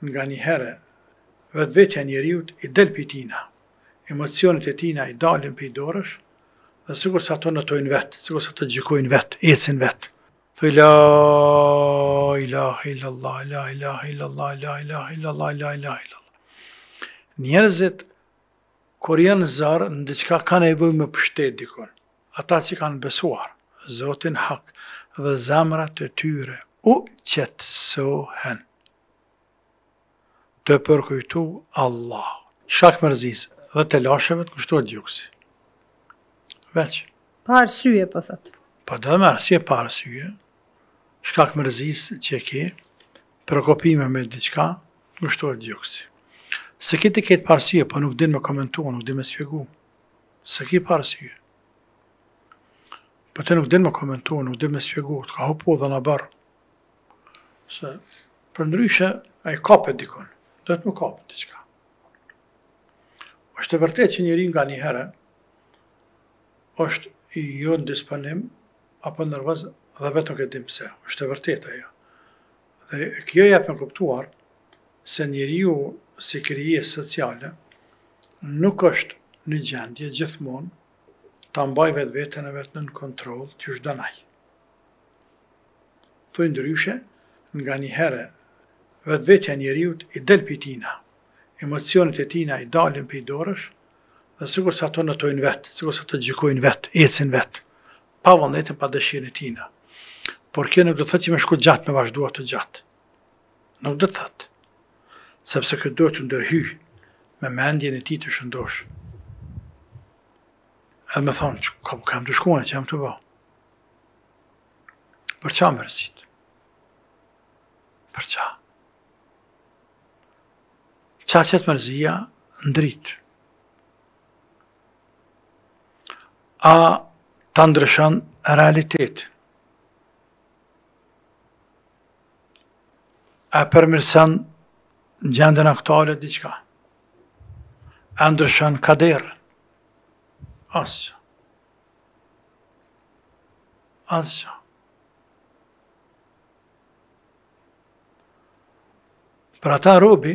Nganjëhere vetvetja e njeriut i del pij tina, emocionet e tina i dalin pij dorësh dhe sikur se ato notojnë vetë, sikur se ato gjykojnë vetë, ecin vetë, thuj la ilahe illallah, la ilahe illallah, la ilahe illallah, la ilahe illallah. Njerëzit kur janë zor në diçka kanë nevojë me pshtet dikun. Ata që kanë besuar Zotin Hak dhe zemrat e tyre u qetësohen. Të përkujtu Allah. Shkak mërzisë dhe telasheve të ngushtohet gjuksi. Veç. Pa arsye po thotë. Po edhe me arsye pa arsye. Shkak mërzisë që ke, preokupime me diçka, t'ngushtohet gjuksi. S'e ki ti këtë pa arsye, po nuk din me komentu, nuk din me spjegu. S'e ki pa arsye. Po ti nuk din me komentu, nuk din me spjegu, të ka hopu dhe në bërë. se përndryshe ai kapet dikun, duhet me kap diçka. është e vërtetë që njeri nganjëherë, është jo në disponim, apo nervoz dhe vetë nuk e din pse, është e vërtetë ajo. Dhe kjo jep me kuptuar se njeriu si krijesë sociale nuk është në gjendje gjithmonë ta mbajë vetveten e vet nën kontroll qysh don ai. thuj ndryshe, nganjëhere vetvetja e njeriut i del pij tina, emocionet e tina i dalin pij dorësh dhe sikurse ato notojnë vetë, sikurse ato gjykojnë vetë, ecin vetë, pa vullnetin, pa dëshirën e tina. Por kjo nuk do të thotë që me shku gjatë, me vazhdu atë gjatë. Nuk do të thotë. Sepse ky duhet të ndërhyjë me mendjen e tij të shëndoshë. Edhe me thanë, kam, kam të shkuan, që jam të bëhë. Për ça mërzit? Për ça? Ça qet mërzia në dritë? A ta ndryshon realitet? A përmirëson gjendjen aktuale diçka? A ndryshon kaderin? Asgjë. Asgjë. Për ata robi,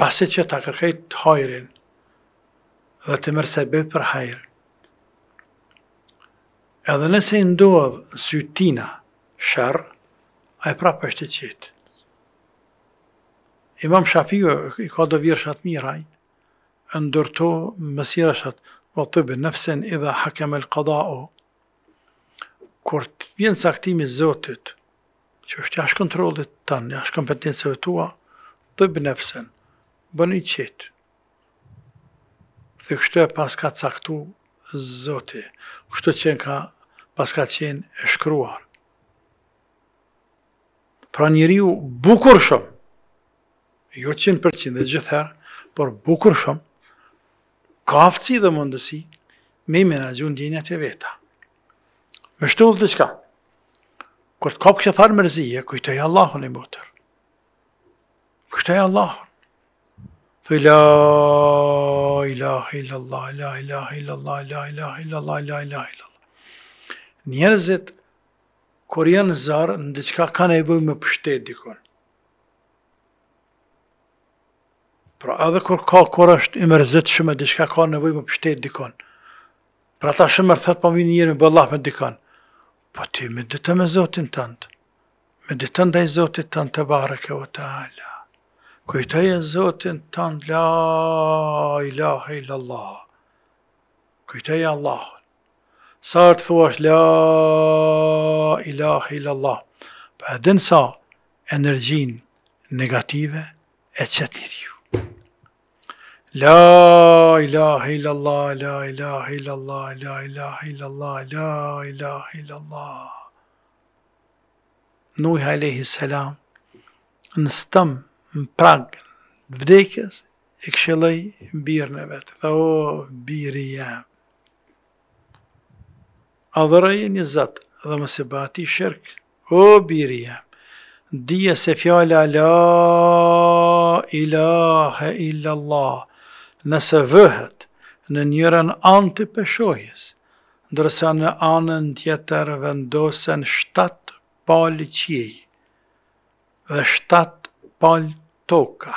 pasi që ta kërkojë të hajrin dhe t'i merr sebepet për hajr, edhe nëse i ndodh në sy tina sherr, ai prapë është i qetë. Imam Shafiu i ka do vjersha të mira, e ndërto mesirashat wa tib nefsen idha hakeme el kadau kur të vjen caktimi i Zotit që është jashtë kontrollit tënd, jashtë kompetencave tua, tib nefsen, bonu i qetë. Thuj kështu e paska caktu Zoti, kështu qenka paska qenë e shkruar. Pra njeriu bukur shumë, jo qind për qind dhe gjithëherë, por bukur shumë, ka aftësi dhe mundësi me i menaxhu ndjenjat e veta. Me shtu dhe diçka, kur të kapë kjo farë mërzie, kujtoje Allahun, motër. Kujtoje Allahun. Thuj la ilaha illallah, la ilaha illallah, la ilaha illallah, la ilaha illallah. Njerëzit, kur janë në zor, diçka kanë nevoj me u pështet dikun. Pra edhe kur ka kur është i mërzit shumë diçka ka nevoj me u pështet dikun. Për ata shumë herë thotë po më vjen njëherë me bo llaf me dikon. Po ti medito në Zotin tënd. Medito ndaj Zotit tënd tebareke ue teala. Kujtoje Zotin tënd la ilahe illallah. Kujtoje Allahun. Sa herë të thuash la ilahe illa Allah, pa e di sa energjinë negative e qet njeriu. La ilahe illa Allah, la ilahe illa Allah, la ilahe illa Allah, la ilahe illa Allah. Nuh alayhi salam në shtrat në prag vdekjes E këshilloi birin e vet, tha, O biri jem! Adhuroje një Zot dhe mos i bë atij shirk. O biri jem! Dije se fjala La ilahe illallah, nëse vëhet në njërën anë të peshojës, ndërsa në anën tjetër vendosen shtatë palë qiej dhe shtatë palë toka,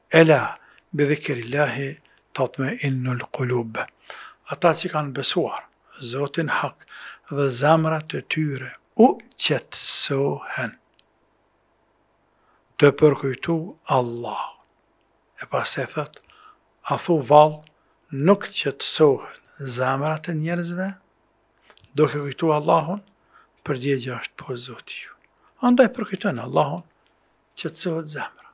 Ela bi dhikrillahi tatmainnul qulub Ata që kanë besuar Zotin hak dhe zemrat e tyre u qetësohen Tu përkujtu Allahun E pastaj thotë, A thu vallë nuk qetësohen zemrat e njerëzve duke kujtu Allahun? Përgjegjja është po Zoti ju. Andaj përkujtoni Allahun qetësohet zemra.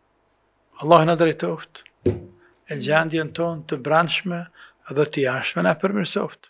Allahu na drejtoft, e gjendjen tonë të brendshme dhe të jashtme na përmirësoft.